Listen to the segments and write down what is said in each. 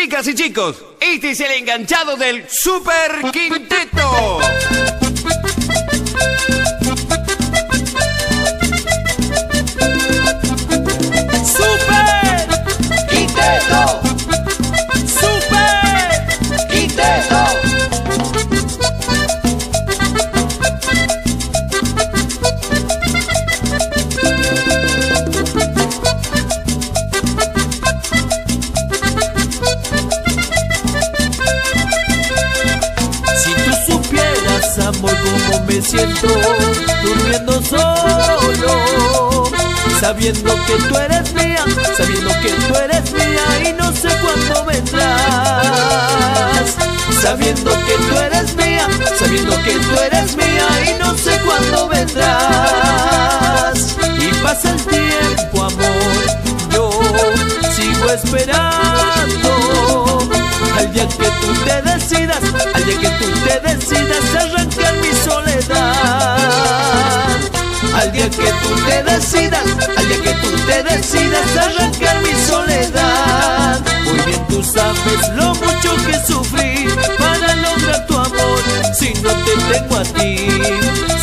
Chicas y chicos, este es el enganchado del Super Quinteto. Sabiendo que tú eres mía, sabiendo que tú eres mía y no sé cuándo vendrás. Sabiendo que tú eres mía, sabiendo que tú eres mía y no sé cuándo vendrás. Y pasa el tiempo amor, yo sigo esperando Al día que tú te decidas, que tú te decidas, al día que tú te decidas arrancar mi soledad. Muy bien tú sabes lo mucho que sufrí para lograr tu amor. Si no te tengo a ti,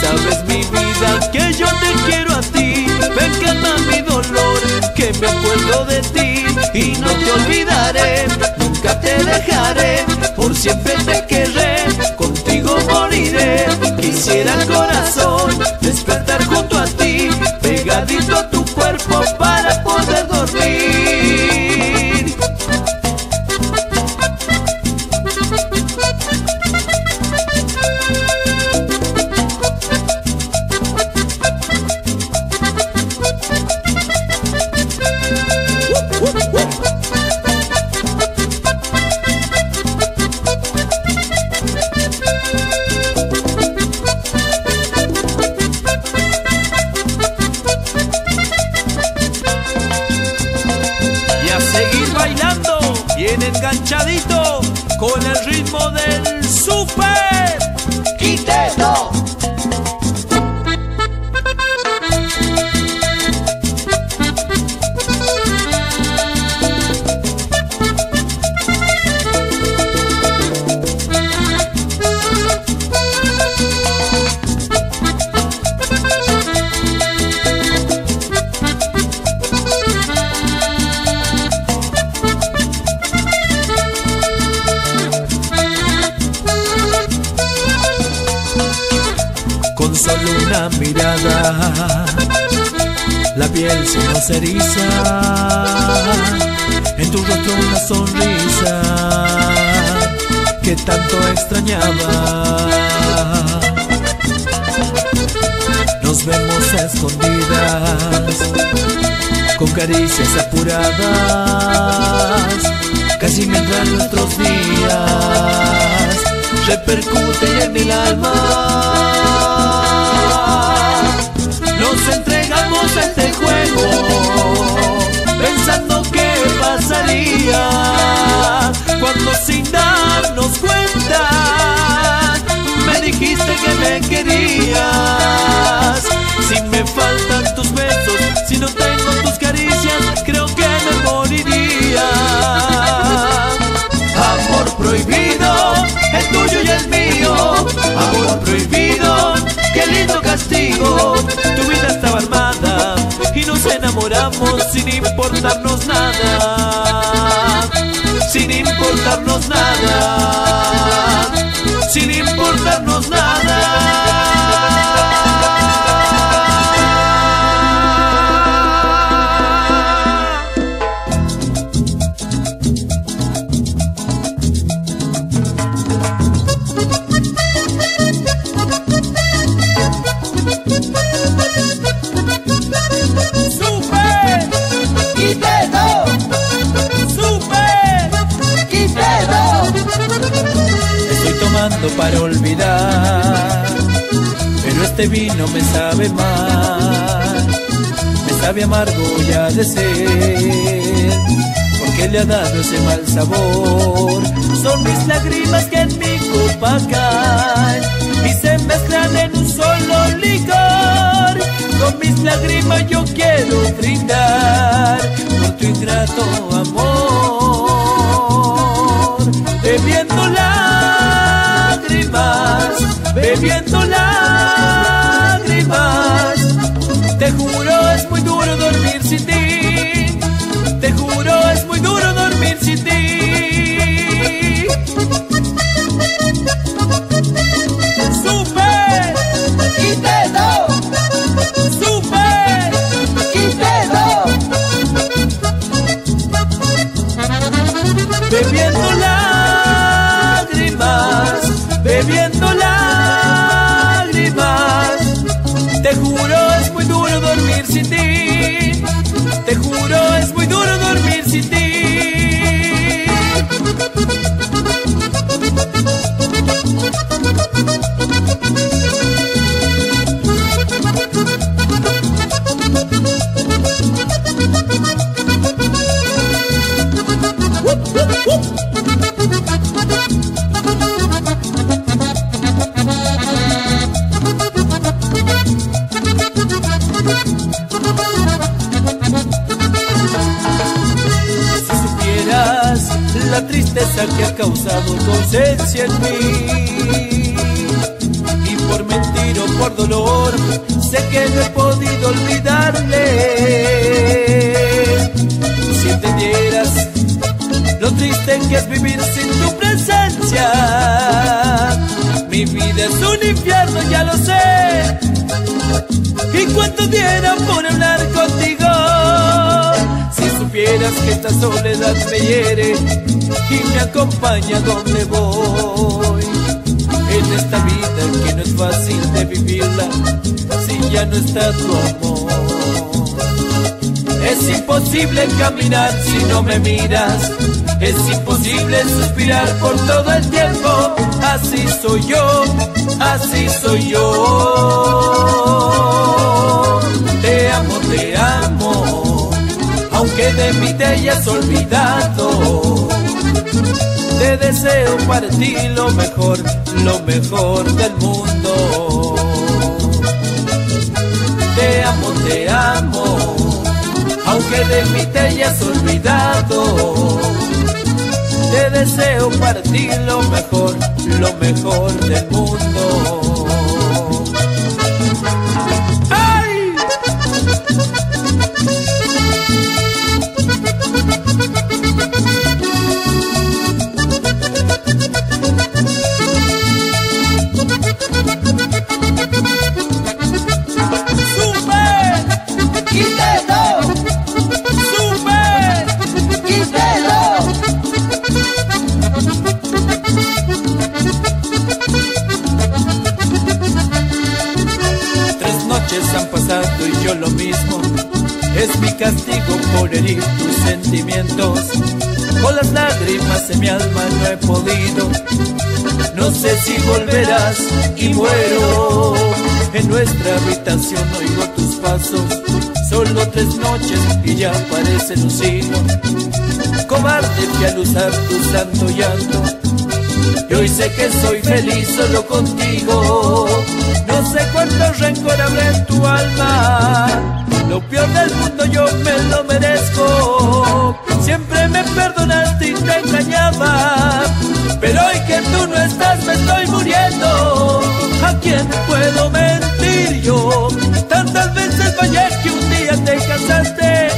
sabes mi vida que yo te quiero a ti. Me encanta mi dolor, que me acuerdo de ti y no te olvidaré. Nunca te dejaré, por siempre te querré, contigo moriré. Quisiera el corazón casi mientras nuestros días repercuten en el alma. Nos entregamos a este juego pensando qué pasaría cuando sin darnos cuenta me dijiste que me querías. Si me faltan castigo Tu vida estaba armada y nos enamoramos sin importarnos nada. Sin importarnos nada. Sin importarnos nada para olvidar. Pero este vino me sabe mal Me sabe amargo ya de ser Porque le ha dado ese mal sabor. Son mis lágrimas que en mi copa caen Y se mezclan en un solo licor. Con mis lágrimas yo quiero brindar Por tu ingrato amor siento la triste que es vivir sin tu presencia, mi vida es un infierno, ya lo sé. Y cuánto diera por hablar contigo supieras que esta soledad me hiere y me acompaña donde voy. En esta vida que no es fácil de vivirla si ya no está tu amor. Es imposible caminar si no me miras. Es imposible suspirar por todo el tiempo. Así soy yo, así soy yo. Te amo, te amo aunque de mí te hayas olvidado. Te deseo para ti lo mejor, lo mejor del mundo. Te amo, te amo, aunque de mí te hayas olvidado. Te deseo para ti lo mejor, lo mejor del mundo. Es mi castigo por herir tus sentimientos. Con las lágrimas en mi alma no he podido. No sé si volverás y muero. En nuestra habitación oigo tus pasos. Solo tres noches y ya parecen un siglo. Cobarde al usar tu santo llanto. Y hoy sé que soy feliz solo contigo. No sé cuánto rencor habrá en tu alma lo peor del mundo yo me lo merezco. Siempre me perdonaste y te engañaba. Pero hoy que tú no estás me estoy muriendo. ¿A quién puedo mentir yo? Tantas veces fallé que un día te cansaste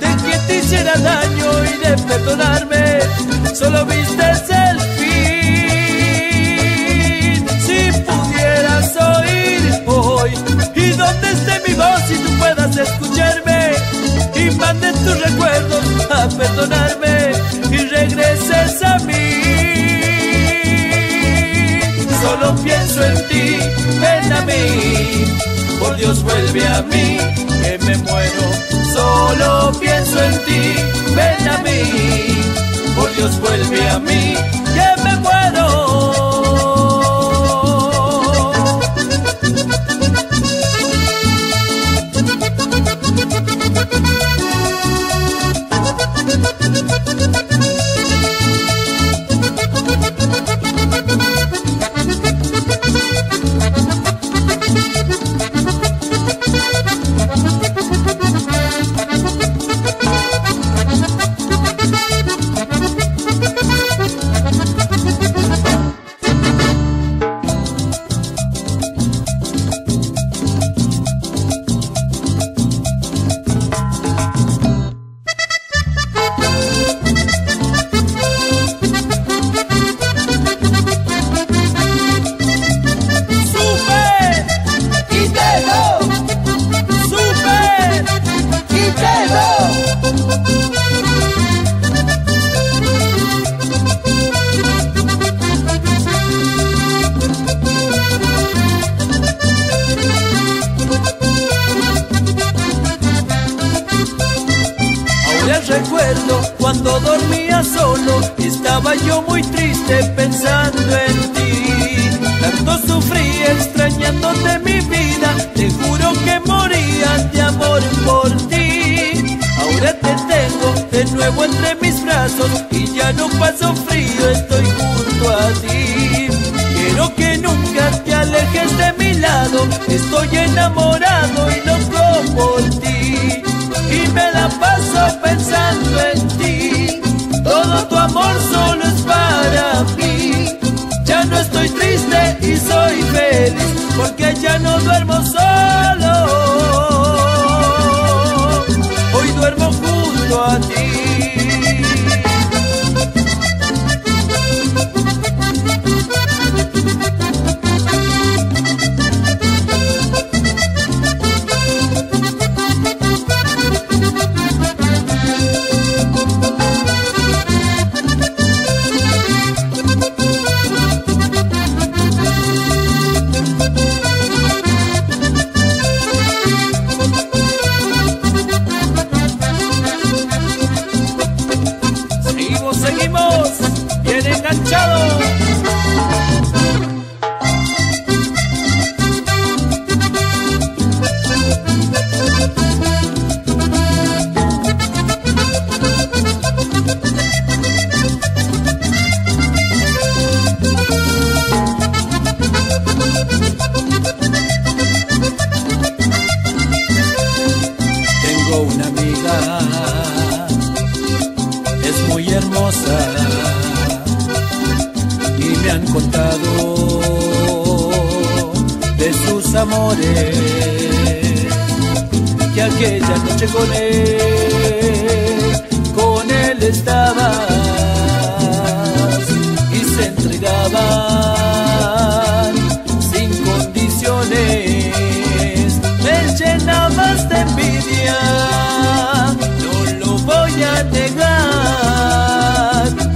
de que te hiciera daño y de perdonarme. Solo viste el mi voz y tú puedas escucharme y manden tus recuerdos a perdonarme y regreses a mí. Solo pienso en ti, ven a mí, por Dios vuelve a mí, que me muero. Solo pienso en ti, ven a mí, por Dios vuelve a mí, que me muero.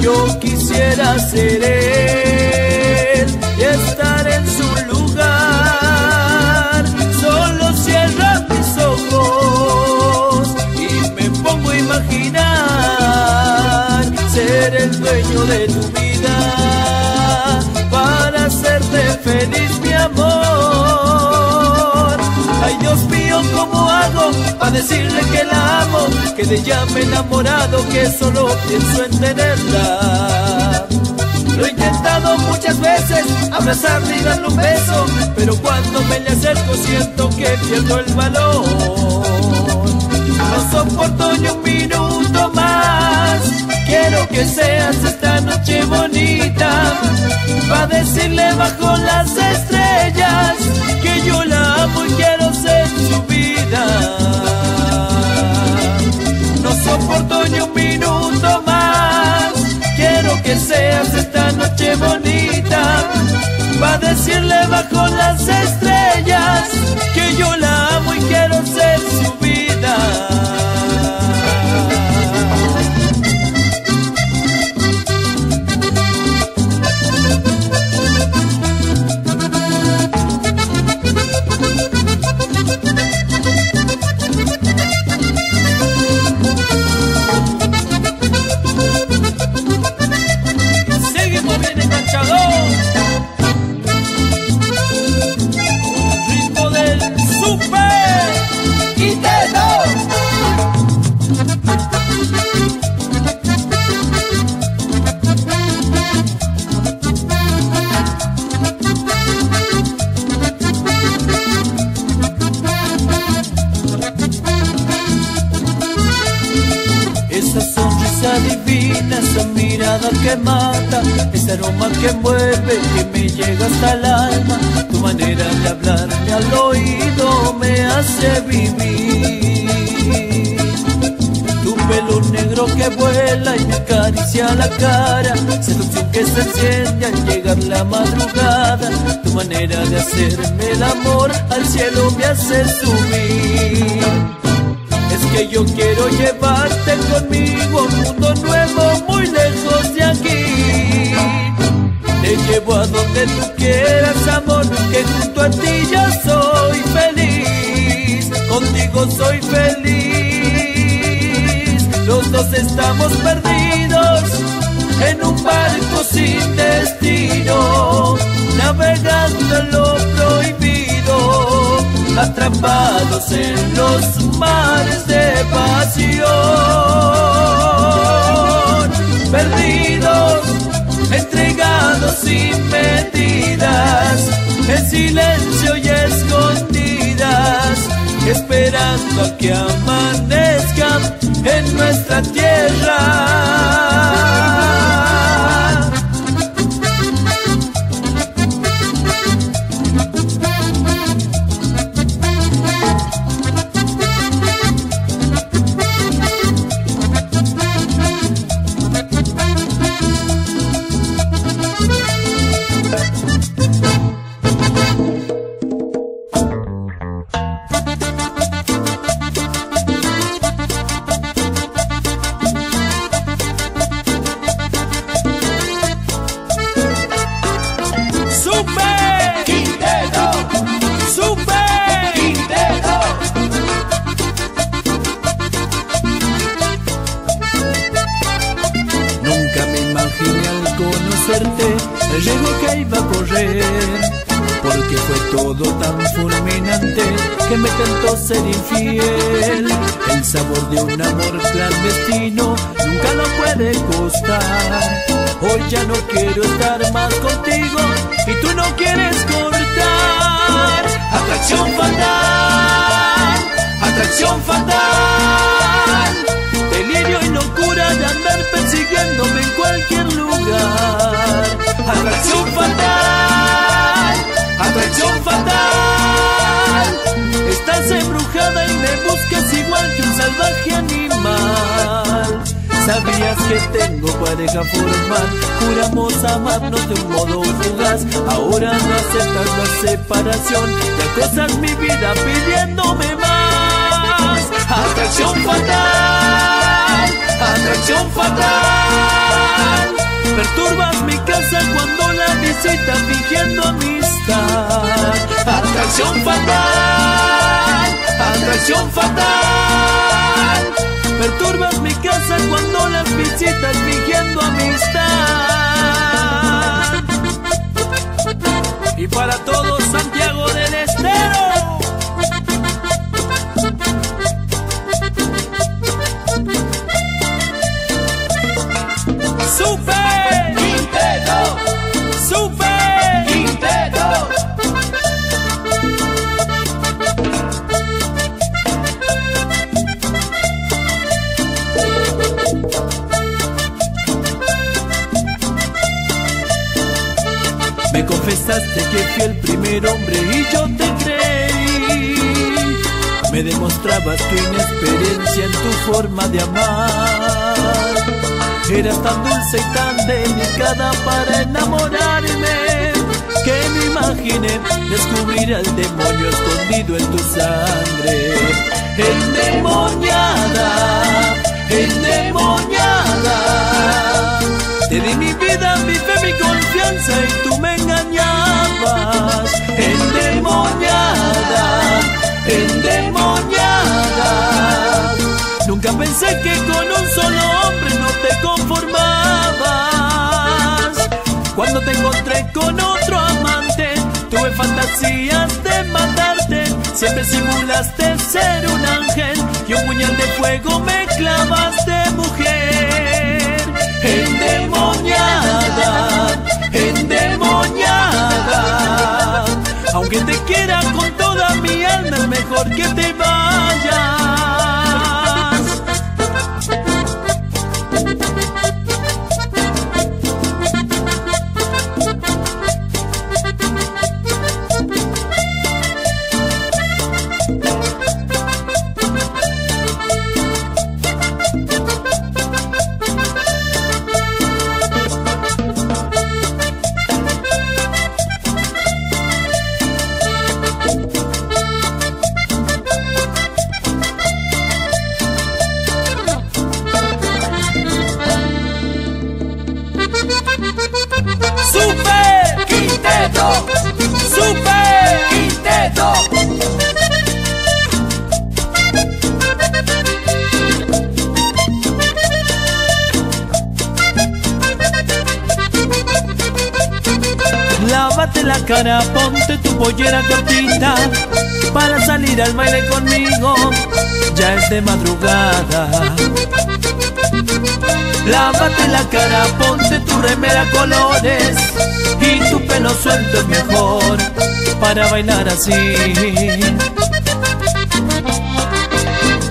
Yo quisiera ser él y estar en su lugar, solo cierra mis ojos y me pongo a imaginar ser el dueño de tu vida para hacerte feliz hago decirle que la amo? Que de ella me he enamorado, que solo pienso en tenerla. Lo he intentado muchas veces, abrazarle y darle un beso, pero cuando me le acerco siento que pierdo el valor. No soporto ni un minuto más, quiero que seas esta noche bonita, para decirle bajo las estrellas que yo la amo y quiero ser su No soporto ni un minuto más, quiero que seas esta noche bonita, para decirle bajo las estrellas que yo la amo y quiero ser su vida. Se al llegar la madrugada. Tu manera de hacerme el amor al cielo me hace subir. Es que yo quiero llevarte conmigo a un mundo nuevo muy lejos de aquí. Te llevo a donde tú quieras, amor, que junto a ti yo soy feliz. Contigo soy feliz. Los dos estamos perdidos en un barco sin destino, navegando lo prohibido, atrapados en los mares de pasión, perdidos, entregados sin medidas, en silencio y escondidas, esperando a que amanezcan en nuestra tierra. pidiéndome más. Atracción fatal, atracción fatal. Perturbas mi casa cuando la visita fingiendo amistad. Atracción fatal, atracción fatal. Perturbas mi casa cuando las visitas fingiendo amistad. Y para todos Santiago del Estero. Super Quinteto. Super Quinteto. Me confesaste que fui el primer hombre y yo te creí. Me demostrabas tu inexperiencia en tu forma de amar Eras tan dulce y tan delicada para enamorarme. Que me imaginé descubrir al demonio escondido en tu sangre. Endemoniada, endemoniada. Te di mi vida, mi fe, mi confianza y tú me engañabas. Endemoniada, endemoniada. Nunca pensé que con un solo encontré con otro amante. Tuve fantasías de matarte, siempre simulaste ser un ángel y un puñal de fuego me clavaste, mujer. Endemoniada, endemoniada. Aunque te quiera con toda mi alma, es mejor que te vayas. Cara, ponte tu pollera cortita para salir al baile conmigo. Ya es de madrugada. Lávate la cara, ponte tu remera colores y tu pelo suelto es mejor para bailar así.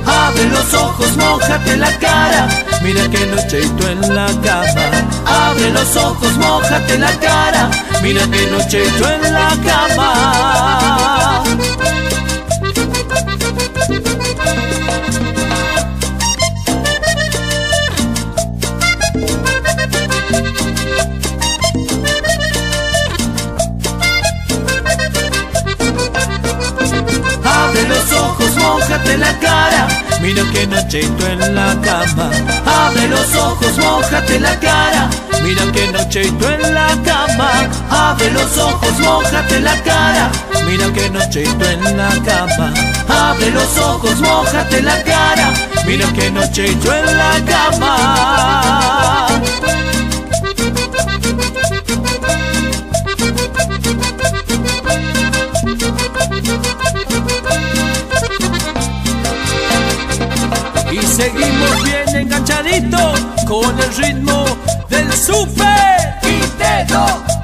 Abre los ojos, mojate la cara, mira que noche y tú en la cama. Abre los ojos, mojate la cara, mira que noche y tú en la cama. La cara, mira que noche y tú en la cama. Abre los ojos, mojate la cara, mira que noche y tú en la cama. Abre los ojos, mojate la cara, mira que noche y tú en la cama. Abre los ojos, mojate la cara, mira que noche y tú en la cama. Seguimos bien enganchaditos con el ritmo del super Quinteto.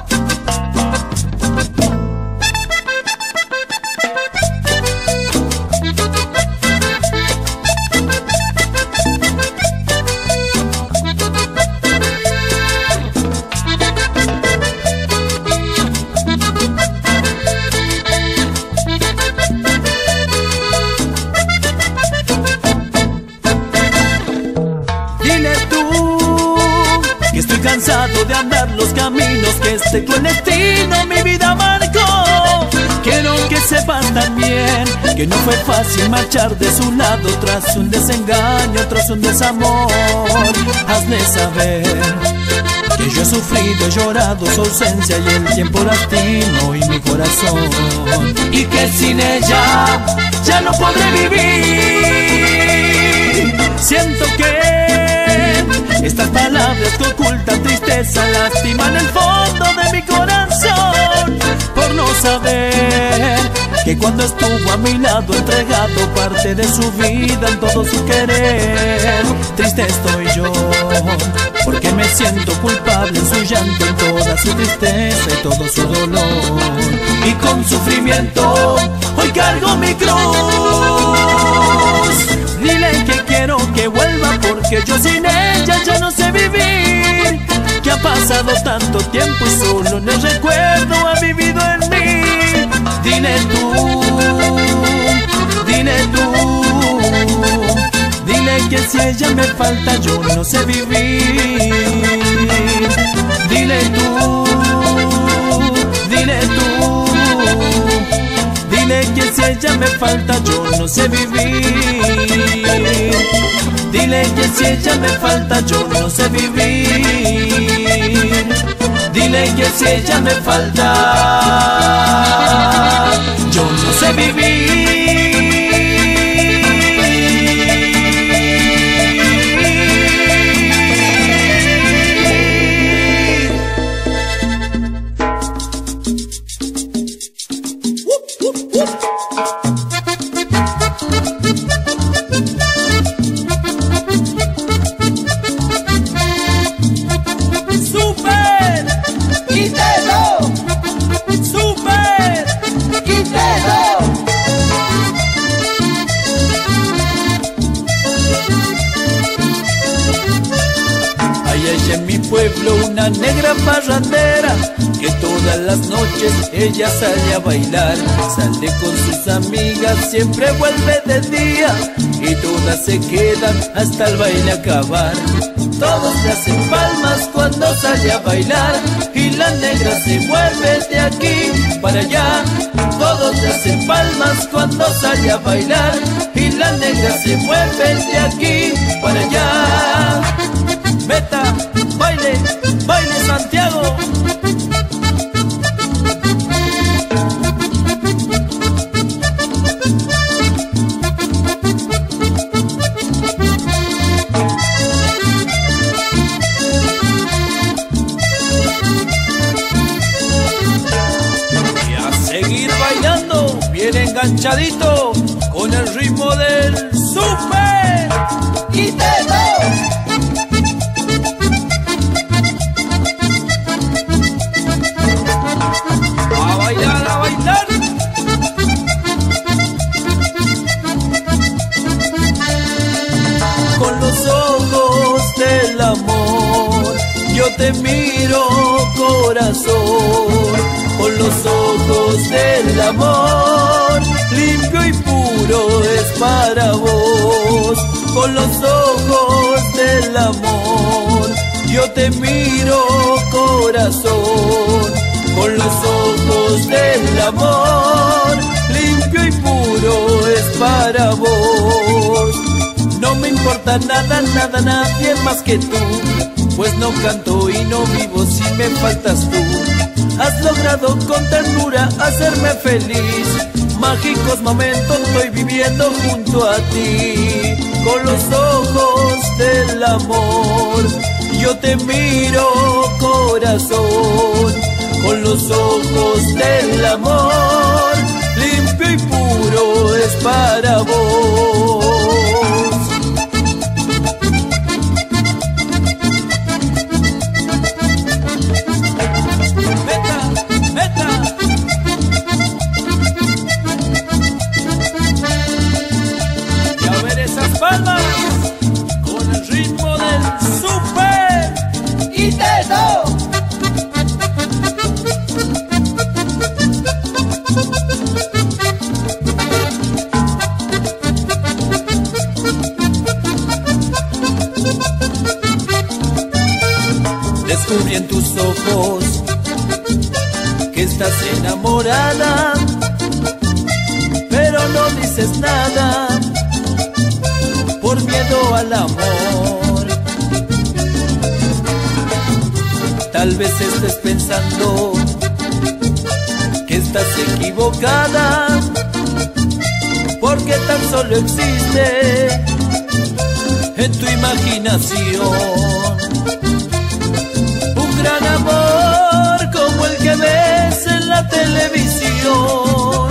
Cansado de andar los caminos que este cruel destino mi vida marcó. Quiero que sepas también que no fue fácil marchar de su lado tras un desengaño, tras un desamor. Hazle saber que yo he sufrido, he llorado su ausencia y el tiempo lastimó y mi corazón. Y que sin ella ya no podré vivir. Siento que estas palabras que ocultan tristeza lastiman el fondo de mi corazón por no saber que cuando estuvo a mi lado entregado parte de su vida en todo su querer. Triste estoy yo porque me siento culpable en su llanto, en toda su tristeza y todo su dolor. Y con sufrimiento hoy cargo mi cruz. Quiero que vuelva porque yo sin ella ya no sé vivir. Que ha pasado tanto tiempo y solo el recuerdo ha vivido en mí. Dile tú, dile tú, dile que si ella me falta yo no sé vivir. Dile tú, dile tú. Dile que si ella me falta yo no sé vivir. Dile que si ella me falta yo no sé vivir. Dile que si ella me falta yo no sé vivir. Hasta el baile acabar. Todos se hacen palmas cuando sale a bailar y la negra se mueve de aquí para allá. Todos se hacen palmas cuando sale a bailar y la negra se mueve de aquí para allá. Ritmo del super Quiteto. A bailar, a bailar. Con los ojos del amor, yo te miro corazón. Con los ojos del amor, limpio y puro para vos. Con los ojos del amor, yo te miro corazón. Con los ojos del amor, limpio y puro es para vos. No me importa nada, nada, nadie más que tú. Pues no canto y no vivo si me faltas tú. Has logrado con ternura hacerme feliz. Mágicos momentos estoy viviendo junto a ti. Con los ojos del amor, yo te miro corazón. Con los ojos del amor, limpio y puro es para vos. Descubrí en tus ojos que estás enamorada, pero no dices nada por miedo al amor. Tal vez estés pensando que estás equivocada, porque tan solo existe en tu imaginación amor como el que ves en la televisión.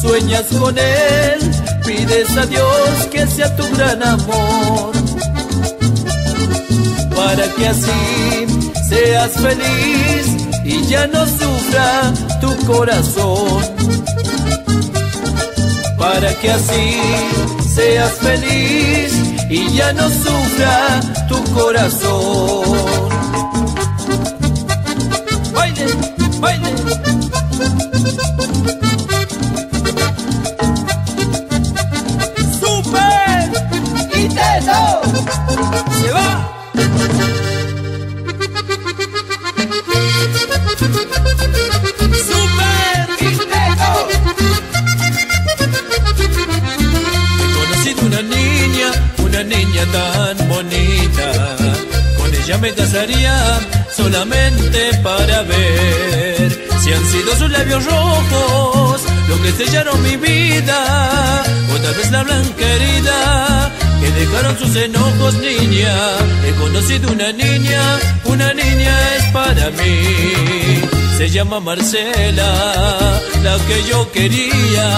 Sueñas con él, pides a Dios que sea tu gran amor, para que así seas feliz y ya no sufra tu corazón. Para que así seas feliz y ya no sufra tu corazón. Baile. Me casaría solamente para ver si han sido sus labios rojos lo que sellaron mi vida. O tal vez la blanca herida que dejaron sus enojos, niña. He conocido una niña, una niña es para mí. Se llama Marcela, la que yo quería,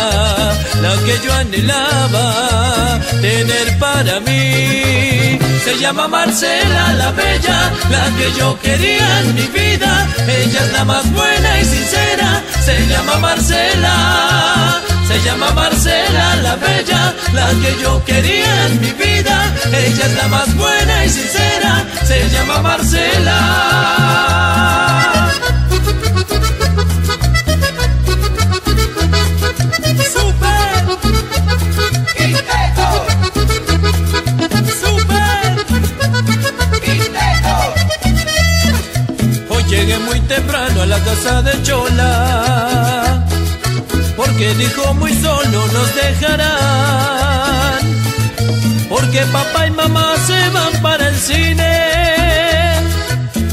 la que yo anhelaba tener para mí. Se llama Marcela, la bella, la que yo quería en mi vida. Ella es la más buena y sincera. Se llama Marcela. Se llama Marcela, la bella, la que yo quería en mi vida. Ella es la más buena y sincera. Se llama Marcela. Super, temprano a la casa de Chola, porque dijo muy solo nos dejarán, porque papá y mamá se van para el cine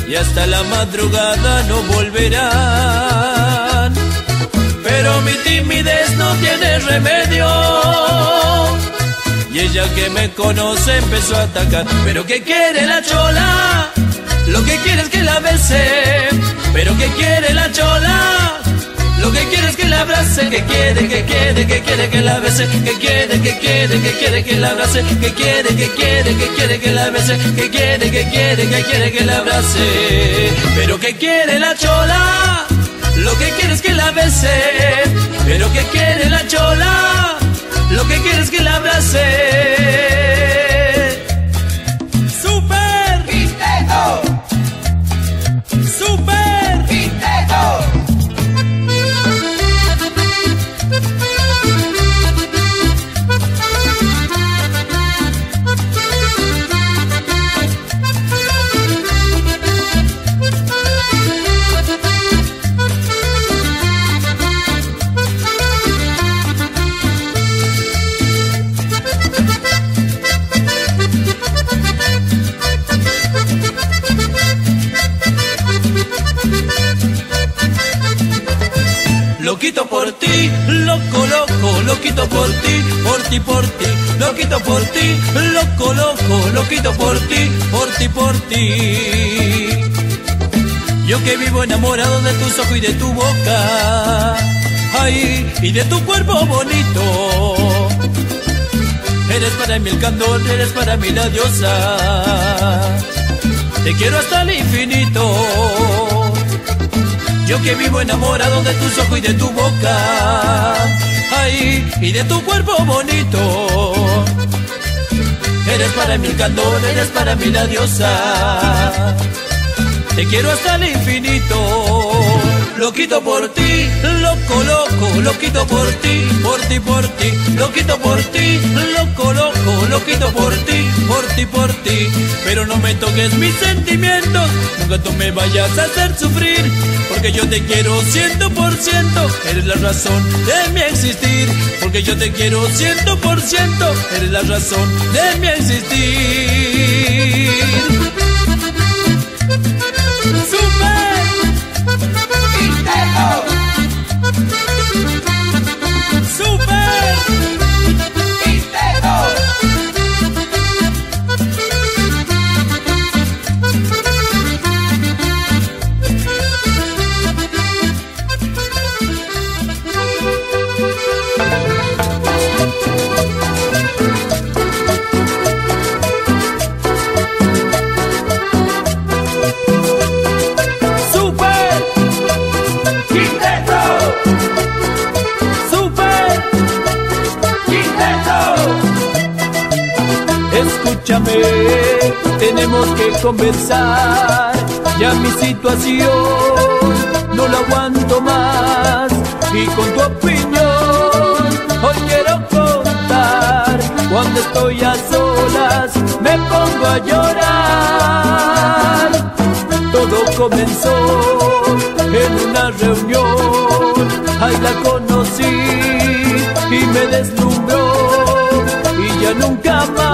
y hasta la madrugada no volverán. Pero mi timidez no tiene remedio. Y ella que me conoce empezó a atacar. Pero ¿qué quiere la chola? Lo que quiere es que la bese. Pero ¿qué quiere la chola? Lo que quiere es que la abrace, que quiere, que quiere, que quiere que la bese, que quiere, que quiere, que quiere que la abrace, que quiere, que quiere, que quiere que la bese, que quiere, que quiere, que quiere que la abrace. Pero que quiere la chola, lo que quiere es que la bese, pero que quiere la chola, lo que quiere es que la abrace. Por ti, loco, loco, lo quito por ti, por ti, por ti, lo quito por ti, loco, loco, lo quito por ti, por ti, por ti. Yo que vivo enamorado de tus ojos y de tu boca, ay, y de tu cuerpo bonito. Eres para mí el candor, eres para mí la diosa. Te quiero hasta el infinito. Yo que vivo enamorado de tus ojos y de tu boca. Ay, y de tu cuerpo bonito. Eres para mí el candor, eres para mí la diosa. Te quiero hasta el infinito. Lo quito por ti, loco, loco, lo quito por ti, por ti, por ti, lo quito por ti, loco, loco, lo quito por ti, por ti, por ti. Pero no me toques mis sentimientos, nunca tú me vayas a hacer sufrir, porque yo te quiero ciento por ciento, eres la razón de mi existir, porque yo te quiero ciento por ciento, eres la razón de mi existir. Conversar. Ya mi situación no la aguanto más y con tu opinión hoy quiero contar. Cuando estoy a solas me pongo a llorar. Todo comenzó en una reunión, ahí la conocí y me deslumbró y ya nunca más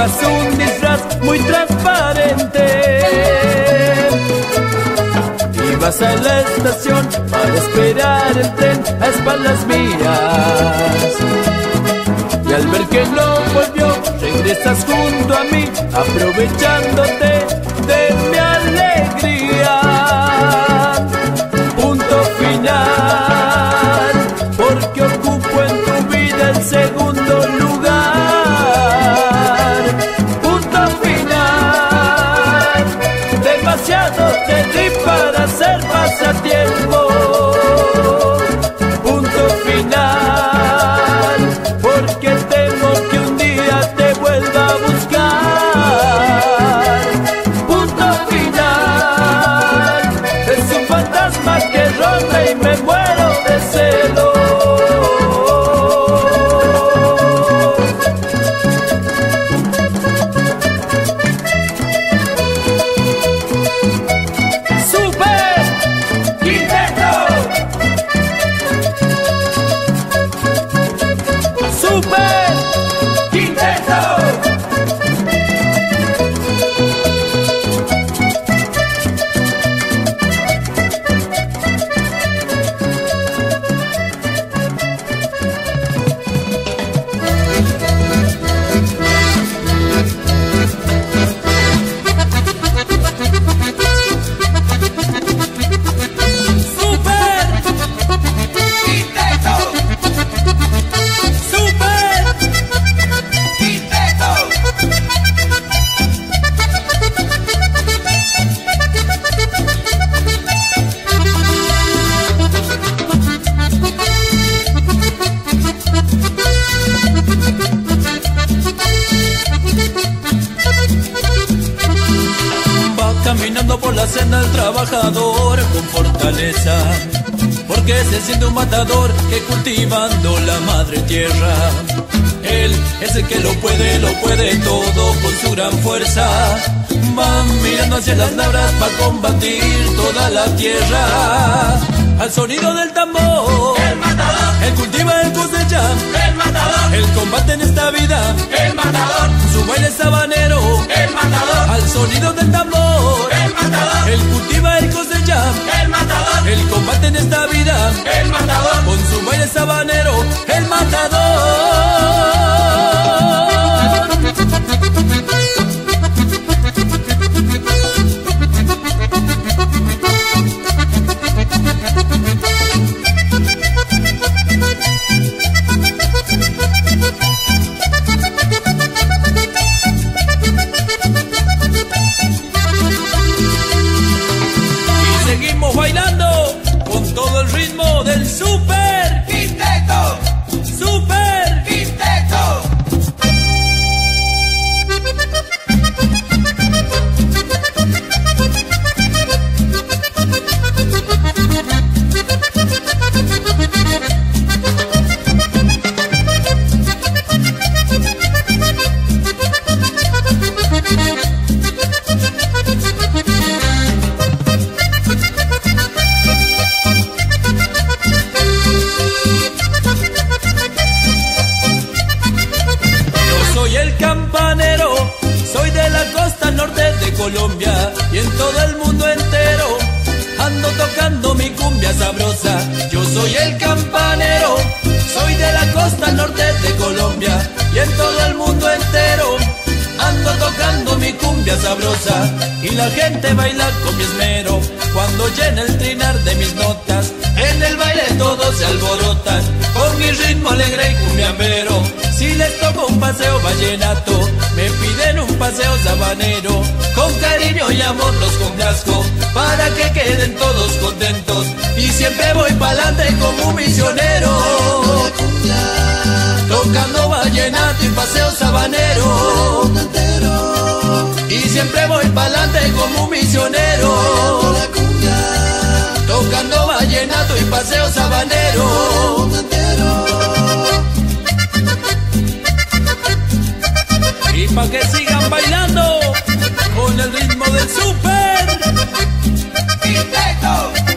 llevas un disfraz muy transparente. Y vas a la estación para esperar el tren a espaldas mías. Y al ver que no volvió, regresas junto a mí, aprovechándote el matadero. para que queden todos contentos. Y siempre voy pa'lante como un misionero. Tocando vallenato y paseo sabanero y siempre voy pa'lante como un misionero. Tocando vallenato y paseo sabanero y pa' que sigan bailando con el ritmo del super. ¡Quinteto!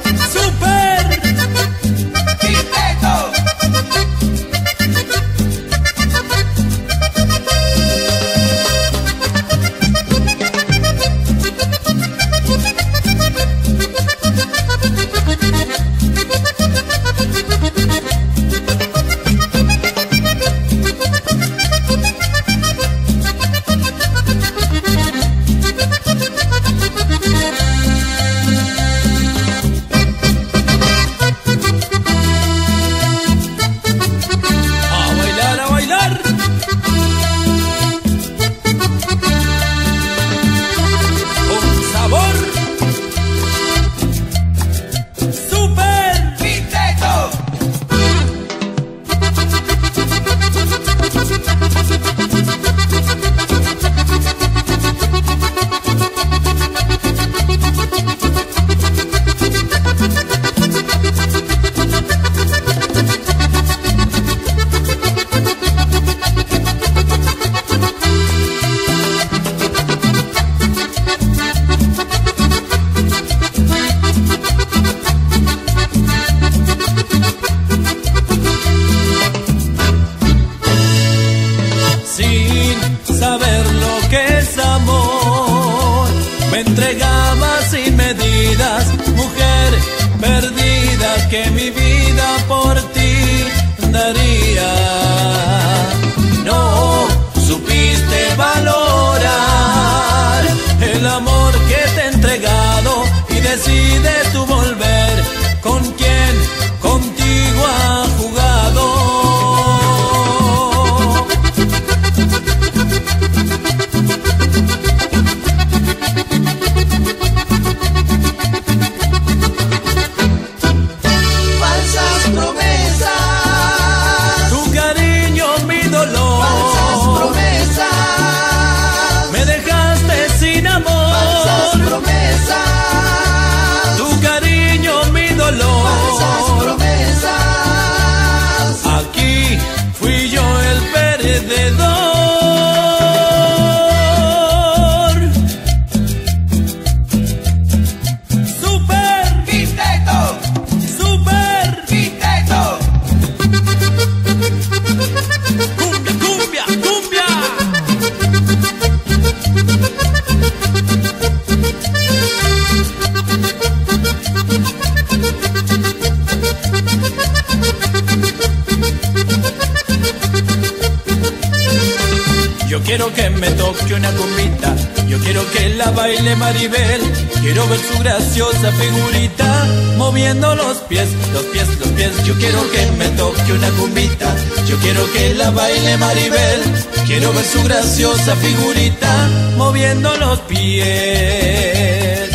Baile Maribel, quiero ver su graciosa figurita, moviendo los pies, los pies, los pies. Yo quiero que me toque una cumbita, yo quiero que la baile Maribel, quiero ver su graciosa figurita, moviendo los pies.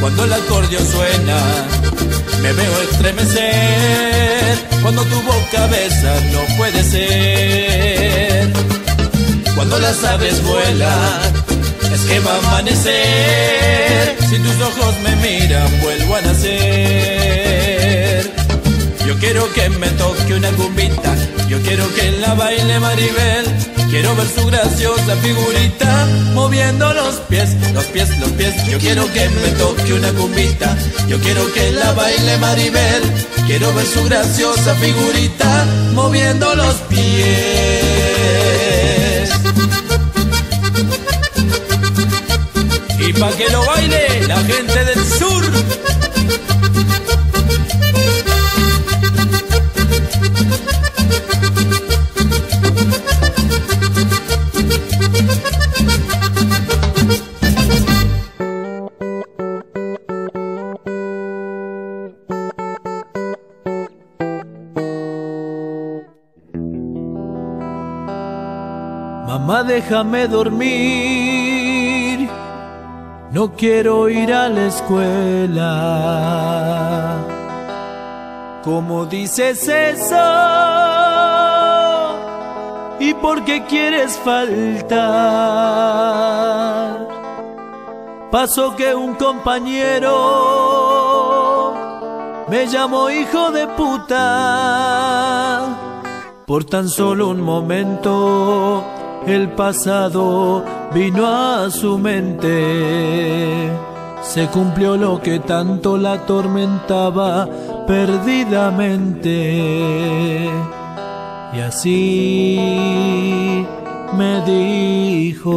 Cuando el acordeón suena, me veo estremecer, cuando tu boca besa no puede ser. Cuando las aves vuelan, que va a amanecer. Si tus ojos me miran, vuelvo a nacer. Yo quiero que me toque una cumbita, yo quiero que la baile Maribel. Quiero ver su graciosa figurita, moviendo los pies, los pies, los pies. Yo quiero que me toque una cumbita, yo quiero que la baile Maribel. Quiero ver su graciosa figurita, moviendo los pies. Y pa' que lo baile la gente del sur. Mamá, déjame dormir. No quiero ir a la escuela. ¿Cómo dices eso? ¿Y por qué quieres faltar? Pasó que un compañero me llamó hijo de puta. Por tan solo un momento el pasado vino a su mente. Se cumplió lo que tanto la atormentaba perdidamente. Y así me dijo.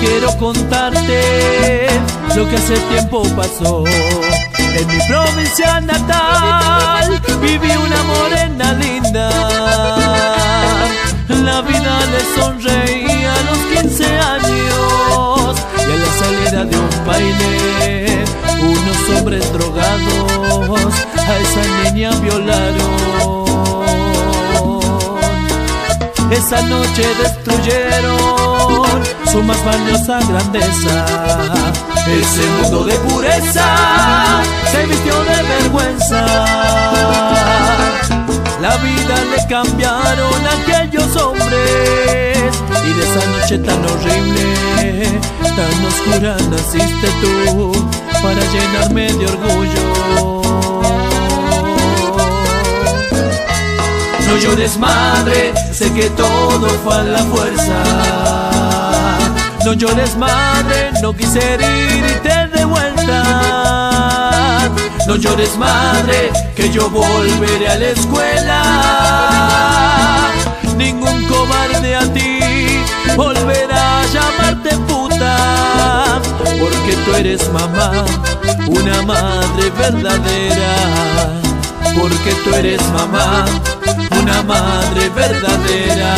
Quiero contarte lo que hace tiempo pasó. En mi provincia natal viví una morena linda. La vida le sonreía a los 15 años y a la salida de un baile unos hombres drogados a esa niña violaron. Esa noche destruyeron su más valiosa grandeza. Ese mundo de pureza se vistió de vergüenza. La vida le cambiaron aquellos hombres y de esa noche tan horrible, tan oscura naciste tú para llenarme de orgullo. No llores madre, sé que todo fue a la fuerza. No llores madre, no quise irte de vuelta. No llores madre, que yo volveré a la escuela. Ningún cobarde a ti volverá a llamarte puta, porque tú eres mamá, una madre verdadera. Porque tú eres mamá, una madre verdadera.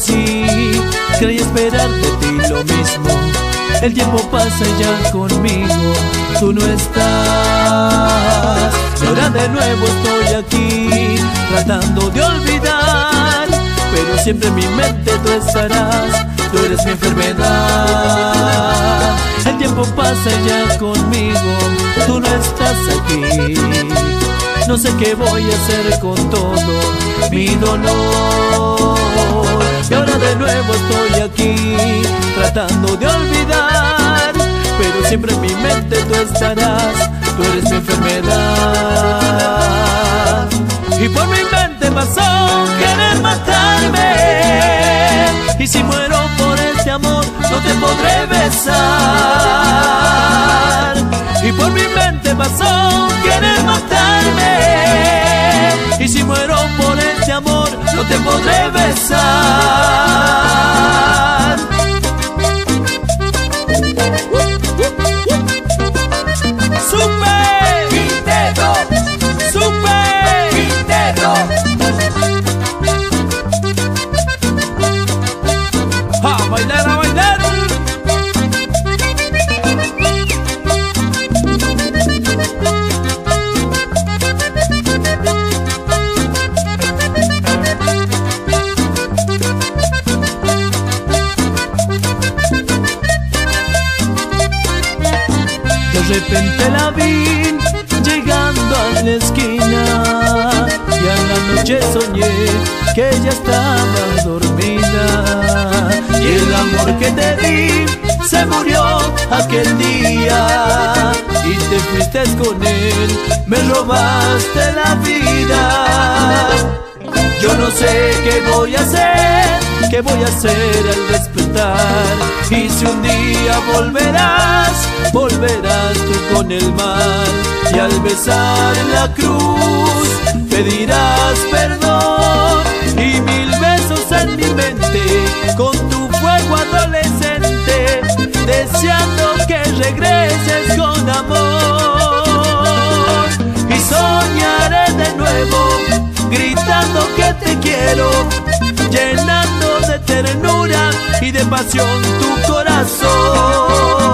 Conocí, creí esperar de ti lo mismo. El tiempo pasa ya conmigo tú no estás. Y ahora de nuevo estoy aquí, tratando de olvidar. Pero siempre en mi mente tú estarás, tú eres mi enfermedad. El tiempo pasa ya conmigo tú no estás aquí. No sé qué voy a hacer con todo mi dolor. De nuevo estoy aquí tratando de olvidar. Pero siempre en mi mente tú estarás, tú eres mi enfermedad. Y por mi mente pasó querer matarme. Y si muero por este amor, no te podré besar. Y por mi mente pasó querer matarme. Y si muero por este amor, no te podré besar. Murió aquel día y te fuiste con él, me robaste la vida. Yo no sé qué voy a hacer, qué voy a hacer al despertar. Y si un día volverás, volverás tú con el mar. Y al besar la cruz, pedirás perdón. Y mil besos en mi mente, con tu deseando que regreses con amor. Y soñaré de nuevo gritando que te quiero llenando de ternura y de pasión tu corazón.